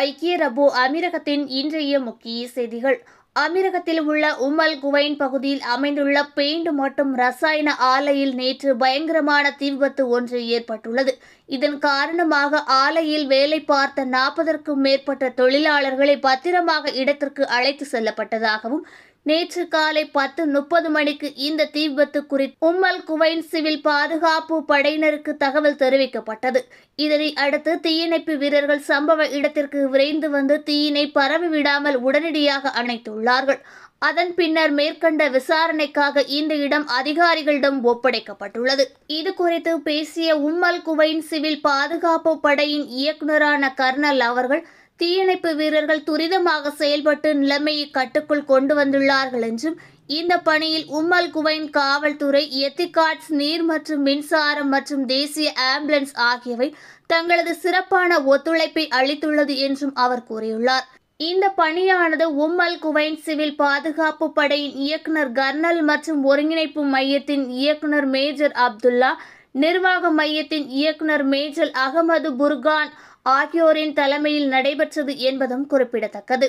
ஐக்கிய ரபு அமீரகத்தின் இன்றைய முக்கிய செய்திகள். அமீரகத்தில் உள்ள உமல் குவைன் பகுதியில் அமைந்துள்ள பெயிண்ட் மற்றும் ரசாயன ஆலையில் நேற்று பயங்கரமான தீ விபத்து ஒன்று ஏற்பட்டுள்ளது. இதன் காரணமாக ஆலையில் வேலை பார்த்த நாற்பதற்கும் மேற்பட்ட தொழிலாளர்களை பத்திரமாக இடத்திற்கு அழைத்து செல்லப்பட்டதாகவும் நேற்று காலை பத்து முப்பது மணிக்கு இந்த தீ விபத்து குறித்து உம்மல் குவைன் சிவில் பாதுகாப்பு படையினருக்கு தகவல் தெரிவிக்கப்பட்டது. இதனை அடுத்து தீயணைப்பு வீரர்கள் சம்பவ இடத்திற்கு விரைந்து வந்து தீயினை பரவி விடாமல் உடனடியாக அணைத்துள்ளார்கள். அதன் பின்னர் மேற்கண்ட விசாரணைக்காக இந்த இடம் அதிகாரிகளிடம் ஒப்படைக்கப்பட்டுள்ளது. இது குறித்து பேசிய உம்மல் குவைன் சிவில் பாதுகாப்பு படையின் இயக்குநரான கர்னல் அவர்கள் தீயணைப்பு வீரர்கள் துரிதமாக செயல்பட்டு நிலைமையை கட்டுக்குள் கொண்டு வந்துள்ளார்கள் என்றும் இந்த பணியில் உம்மல் குவைன் காவல்துறை எத்திகாட்ஸ் நீர் மற்றும் மின்சாரம் மற்றும் தேசிய ஆம்புலன்ஸ் ஆகியவை தங்களது சிறப்பான ஒத்துழைப்பை அளித்துள்ளது என்றும் அவர் கூறியுள்ளார். இந்த பணியானது உம்மல் குவைன் சிவில் பாதுகாப்பு படையின் இயக்குனர் கர்னல் மற்றும் ஒருங்கிணைப்பு மையத்தின் இயக்குனர் மேஜர் அப்துல்லா நிர்வாக மையத்தின் இயக்குனர் மேஜர் அகமது புர்கான் ஆகியோரின் தலைமையில் நடைபெற்றது என்பதும் குறிப்பிடத்தக்கது.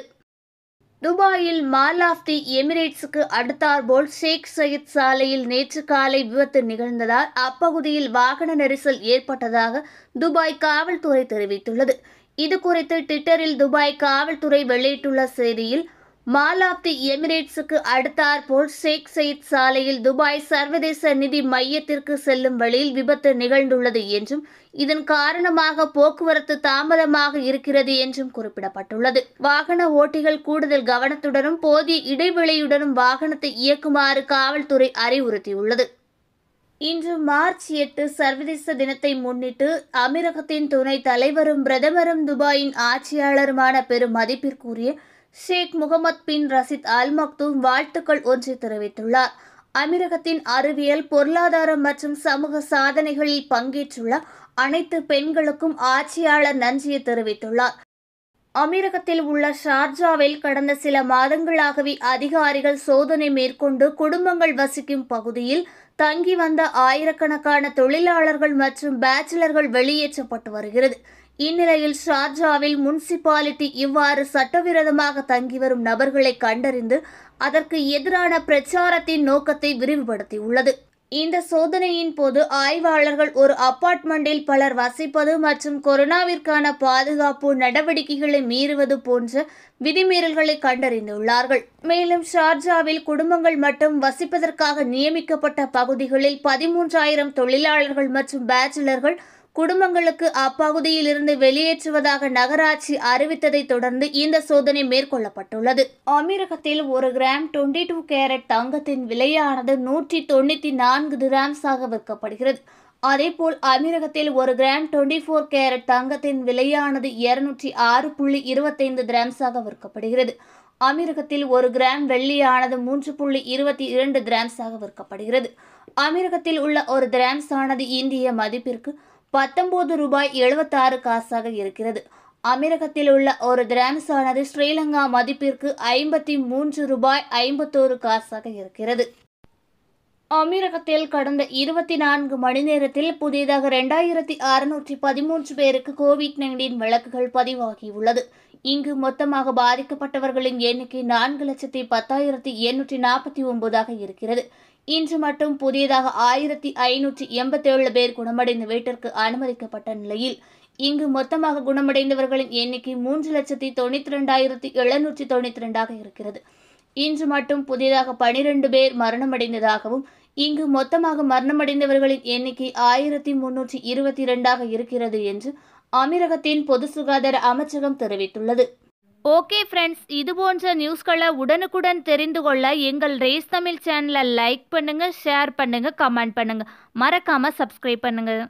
துபாயில் மால் ஆஃப் தி எமிரேட்ஸுக்கு அடுத்தாற்போல் ஷேக் சயித் சாலையில் நேற்று காலை விபத்து நிகழ்ந்ததால் அப்பகுதியில் வாகன நெரிசல் ஏற்பட்டதாக துபாய் காவல்துறை தெரிவித்துள்ளது. இது குறித்து ட்விட்டரில் துபாய் காவல்துறை வெளியிட்டுள்ள செய்தியில் மால் ஆஃப் தி எமிரேட்ஸுக்கு அடுத்தாற்போல் ஷேக் சயித் சாலையில் துபாய் சர்வதேச நிதி மையத்திற்கு செல்லும் வழியில் விபத்து நிகழ்ந்துள்ளது என்றும் இதன் காரணமாக போக்குவரத்து தாமதமாக இருக்கிறது என்றும் குறிப்பிடப்பட்டுள்ளது. வாகன ஓட்டிகள் கூடுதல் கவனத்துடனும் போதிய இடைவெளியுடனும் வாகனத்தை இயக்குமாறு காவல்துறை அறிவுறுத்தியுள்ளது. இன்று மார்ச் எட்டு சர்வதேச தினத்தை முன்னிட்டு அமீரகத்தின் துணை தலைவரும் பிரதமரும் துபாயின் ஆட்சியாளருமான பெரும் மதிப்பிற்குரிய ஷேக் முகமது பின் ரசித் அல் மக்தூம் வாழ்த்துக்கள் ஒன்றை தெரிவித்துள்ளார். அமீரகத்தின் அறிவியல் பொருளாதாரம் மற்றும் சமூக சாதனைகளில் பங்கேற்றுள்ள அனைத்து பெண்களுக்கும் ஆட்சியாளர் நன்றியை தெரிவித்துள்ளார். அமீரகத்தில் உள்ள ஷார்ஜாவில் கடந்த சில மாதங்களாகவே அதிகாரிகள் சோதனை மேற்கொண்டு குடும்பங்கள் வசிக்கும் பகுதியில் தங்கி வந்த ஆயிரக்கணக்கான தொழிலாளர்கள் மற்றும் பேச்சுலர்கள் வெளியேற்றப்பட்டு வருகிறது. இந்நிலையில் ஷார்ஜாவில் முனிசிபாலிட்டி இவ்வாறு சட்டவிரோதமாக தங்கி வரும் நபர்களை கண்டறிந்து அதற்கு எதிரான பிரச்சாரத்தின் நோக்கத்தை விரிவுபடுத்தியுள்ளது. இந்த சோதனையின் போது ஆய்வாளர்கள் ஒரு அபார்ட்மெண்டில் பலர் வசிப்பது மற்றும் கொரோனாவிற்கான பாதுகாப்பு நடவடிக்கைகளை மீறுவது போன்ற விதிமீறல்களை கண்டறிந்துள்ளார்கள். மேலும் ஷார்ஜாவில் குடும்பங்கள் மட்டும் வசிப்பதற்காக நியமிக்கப்பட்ட பகுதிகளில் பதிமூன்றாயிரம் தொழிலாளர்கள் மற்றும் பேச்சுலர்கள் குடும்பங்களுக்கு அப்பகுதியில் இருந்து வெளியேற்றுவதாக நகராட்சி அறிவித்ததை தொடர்ந்து இந்த சோதனை மேற்கொள்ளப்பட்டுள்ளது. அமீரகத்தில் ஒரு கிராம் டுவெண்ட்டி டூ கேரட் தங்கத்தின் விலையானது நூற்றி தொண்ணூத்தி நான்கு கிராம்ஸாக விற்கப்படுகிறது. அதேபோல் அமீரகத்தில் ஒரு கிராம் டுவெண்ட்டி ஃபோர் கேரட் தங்கத்தின் விலையானது இருநூற்றி ஆறு புள்ளி இருபத்தைந்து கிராம்ஸாக விற்கப்படுகிறது. அமீரகத்தில் ஒரு கிராம் வெள்ளியானது மூன்று புள்ளி இருபத்தி இரண்டு கிராம்ஸாக விற்கப்படுகிறது. அமீரகத்தில் உள்ள ஒரு கிராம்ஸ் ஆனது இந்திய மதிப்பிற்கு பத்தொன்பது ரூபாய் எழுபத்தாறு காசாக இருக்கிறது. அமீரகத்தில் உள்ள ஒரு திராம்ஸ் ஸ்ரீலங்கா மதிப்பிற்கு ஐம்பத்தி மூன்று ரூபாய் ஐம்பத்தோரு காசாக இருக்கிறது. அமீரகத்தில் கடந்த இருபத்தி நான்கு மணி நேரத்தில் புதிதாக ரெண்டாயிரத்தி அறுநூற்றி பதிமூன்று பேருக்கு கோவிட் நைன்டீன் வழக்குகள் பதிவாகியுள்ளது. இங்கு மொத்தமாக பாதிக்கப்பட்டவர்களின் எண்ணிக்கை நான்கு லட்சத்தி பத்தாயிரத்தி எண்ணூற்றி நாற்பத்தி ஒன்பதாக இருக்கிறது. இன்று மட்டும் புதியதாக ஆயிரத்தி ஐநூற்றி எண்பத்தேழு பேர் குணமடைந்த வீட்டிற்கு அனுமதிக்கப்பட்ட நிலையில் இங்கு மொத்தமாக குணமடைந்தவர்களின் எண்ணிக்கை மூன்று லட்சத்தி தொண்ணூற்றி ரெண்டாயிரத்தி எழுநூற்றி தொண்ணூற்றி ரெண்டாக இருக்கிறது. இன்று மட்டும் புதிதாக பனிரெண்டு பேர் மரணமடைந்ததாகவும் இங்கு மொத்தமாக மரணமடைந்தவர்களின் எண்ணிக்கை ஆயிரத்தி முன்னூற்றி இருபத்தி இரண்டாக இருக்கிறது என்று அமீரகத்தின் பொது சுகாதார அமைச்சகம் தெரிவித்துள்ளது. ஓகே ஃப்ரெண்ட்ஸ் இது போன்ற நியூஸ்களை உடனுக்குடன் தெரிந்து கொள்ள எங்கள் ரேஸ் தமிழ் சேனலை லைக் பண்ணுங்கள் ஷேர் பண்ணுங்கள் கமெண்ட் பண்ணுங்கள் மறக்காமல் சப்ஸ்கிரைப் பண்ணுங்கள்